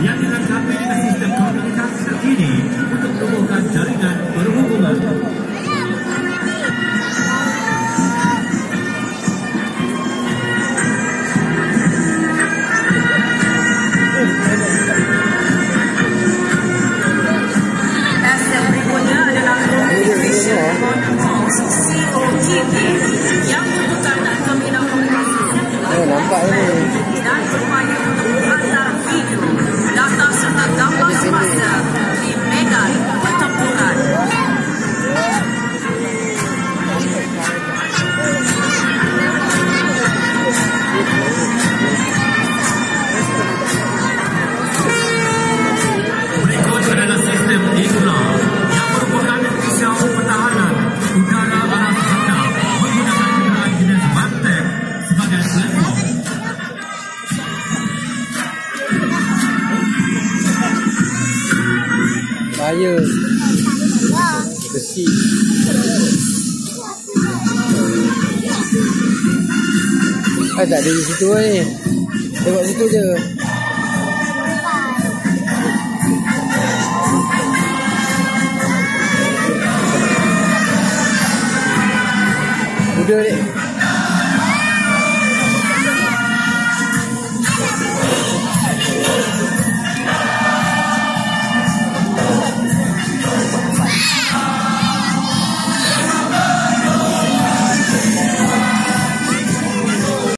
yang dilengkapi dengan sistem komunikasi terkini brasileira. bahaya besi Ah, tak ada di situ ni eh. Tengok situ je Budak ni. Eh.